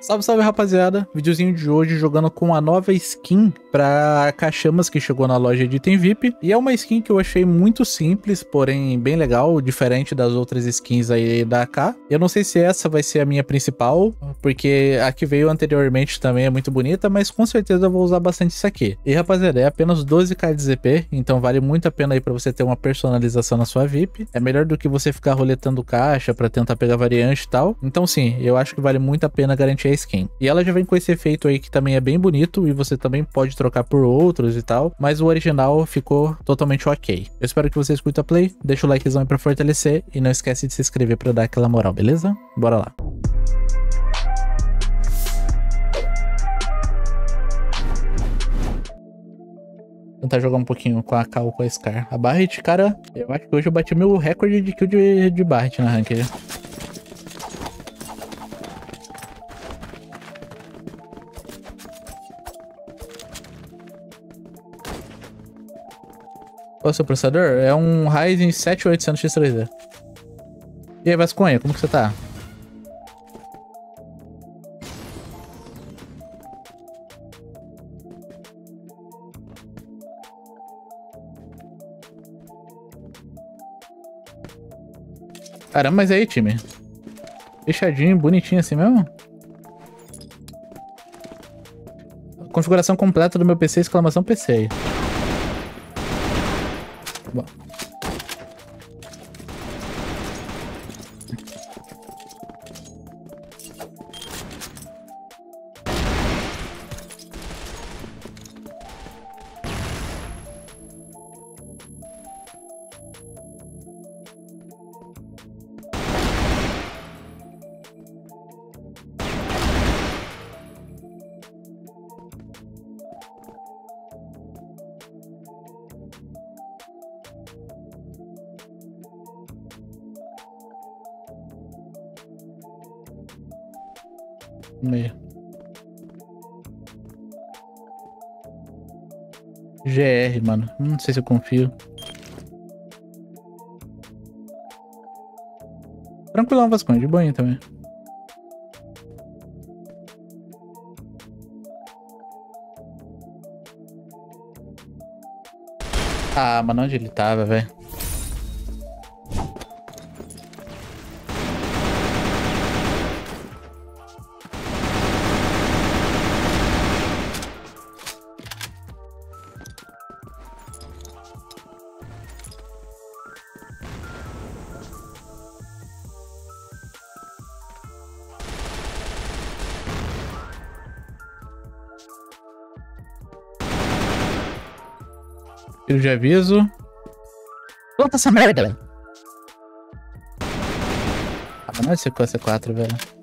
Salve, salve rapaziada, videozinho de hoje jogando com a nova skin pra Cachamas que chegou na loja de Item VIP E é uma skin que eu achei muito simples, porém bem legal, diferente das outras skins aí da AK Eu não sei se essa vai ser a minha principal, porque a que veio anteriormente também é muito bonita Mas com certeza eu vou usar bastante isso aqui. E rapaziada, é apenas 12k de ZP, então vale muito a pena aí pra você ter uma personalização na sua VIP É melhor do que você ficar roletando caixa pra tentar pegar variante e tal. Então sim, eu acho que vale muito a pena garantir a skin. E ela já vem com esse efeito aí que também é bem bonito e você também pode trocar por outros e tal, mas o original ficou totalmente ok. Eu espero que vocês curtam a play, deixa o likezão aí pra fortalecer e não esquece de se inscrever pra dar aquela moral, beleza? Bora lá. tentar jogar um pouquinho com a K ou com a Scar. A Barret, cara, eu acho que hoje eu bati meu recorde de kill de, de Barret na ranked. Qual é o seu processador? É um Ryzen 7800 X3D. E aí, Vasconha, como que você tá? Caramba, mas aí, time? Fechadinho, bonitinho assim mesmo? Configuração completa do meu PC, exclamação PC aí. Bom. Meio. GR, mano. Não sei se eu confio. Tranquilão, Vascão. De banho também. Ah, mano, onde ele tava, velho? Tiro de aviso. Volta essa merda, velho. Ah, não é C4, velho.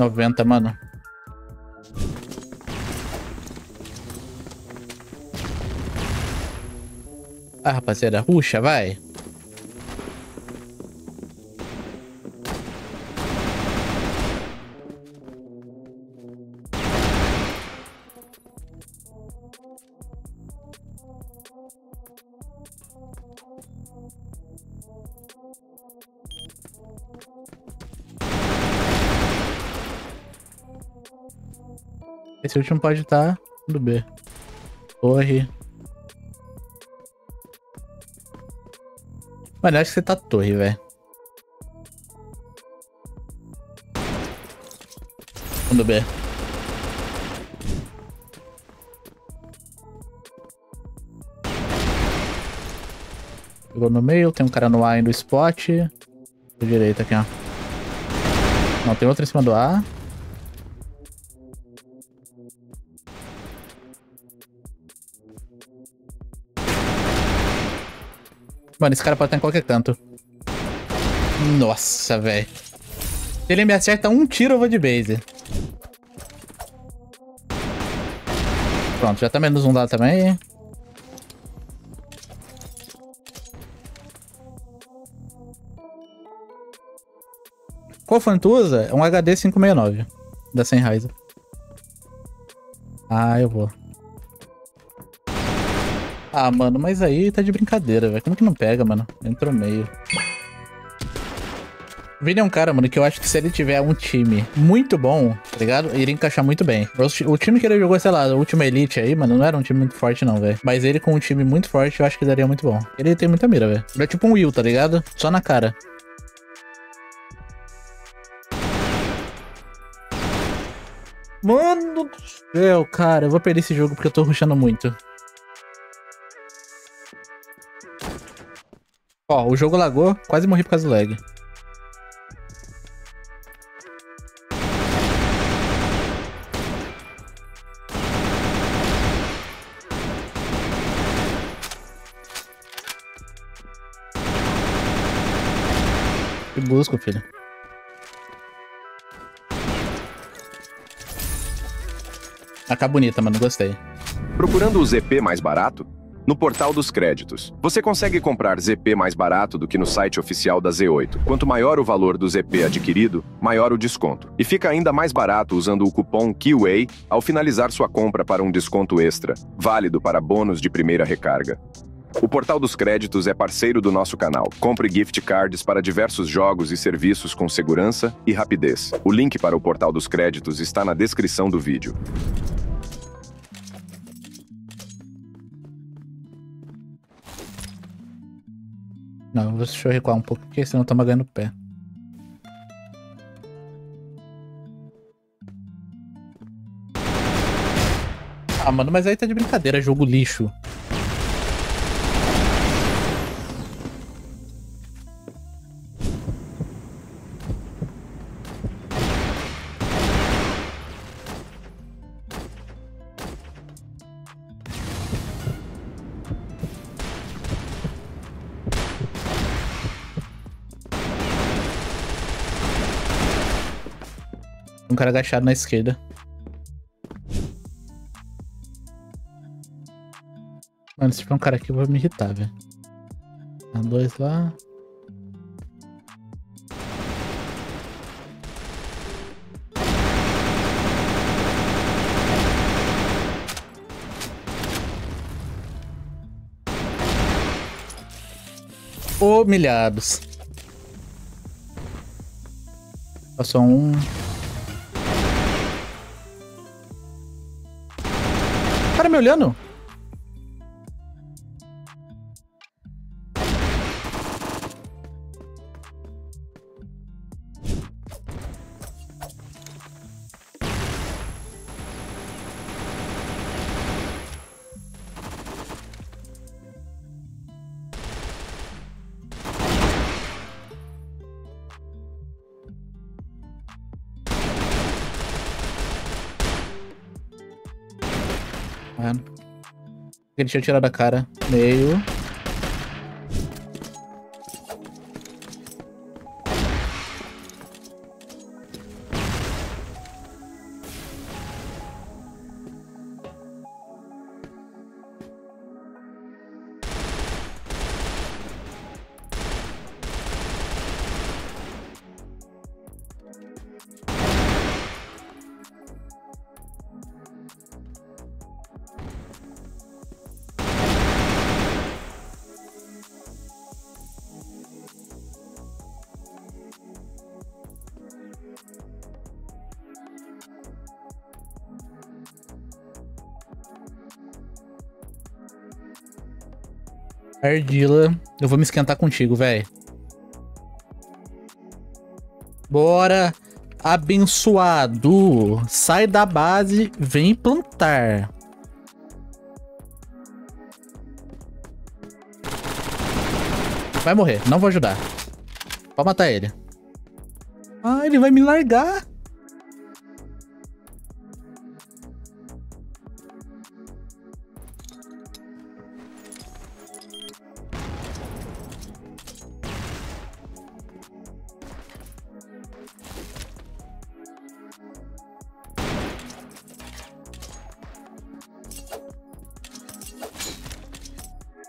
Noventa, mano. Ah, rapaziada, ruxa, vai. Esse último pode estar tá do B. Torre. Mano, eu acho que você tá torre, velho. Do B. Pegou no meio, tem um cara no A indo spot. Do direito aqui, ó. Não, tem outro em cima do A. Mano, esse cara pode estar em qualquer canto. Nossa, velho. Se ele me acerta um tiro, eu vou de base. Pronto, já tá menos um lá também. Qual fone tu usa? É um HD 569 da Sennheiser. Ah, eu vou. Ah, mano, mas aí tá de brincadeira, velho. Como que não pega, mano? Entrou meio. Vini é um cara, mano, que eu acho que se ele tiver um time muito bom, tá ligado? Iria encaixar muito bem. O time que ele jogou, sei lá, o último Elite aí, mano, não era um time muito forte, não, velho. Mas ele com um time muito forte, eu acho que daria muito bom. Ele tem muita mira, velho. Ele é tipo um Will, tá ligado? Só na cara. Mano do céu, cara, eu vou perder esse jogo porque eu tô rushando muito. Ó, o jogo lagou, quase morri por causa do lag. Que busco, filho. AK bonita, mano. Gostei. Procurando o ZP mais barato? No portal dos créditos. Você consegue comprar ZP mais barato do que no site oficial da Z8. Quanto maior o valor do ZP adquirido, maior o desconto. E fica ainda mais barato usando o cupom KEYWAY ao finalizar sua compra para um desconto extra, válido para bônus de primeira recarga. O Portal dos Créditos é parceiro do nosso canal. Compre gift cards para diversos jogos e serviços com segurança e rapidez. O link para o Portal dos Créditos está na descrição do vídeo. Não, deixa eu recuar um pouco, porque senão toma ganhando pé. Ah, mano, mas aí tá de brincadeira, jogo lixo. Cara agachado na esquerda. Mano, se tiver um cara aqui, eu vou me irritar, velho. Tá dois lá. Humilhados. Passou um. Cara me olhando. Ele tinha tirado a cara. Meio. Ardila, eu vou me esquentar contigo, velho. Bora, abençoado. Sai da base, vem plantar. Vai morrer, não vou ajudar. Pode matar ele. Ah, ele vai me largar.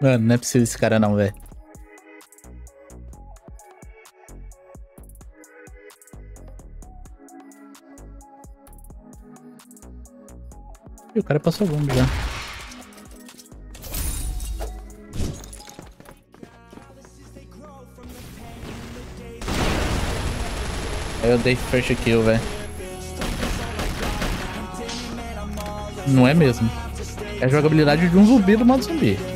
Mano, não é possível esse cara não, velho. E o cara passou bomba já. Eu dei first kill, velho. Não é mesmo. É a jogabilidade de um zumbi do modo zumbi.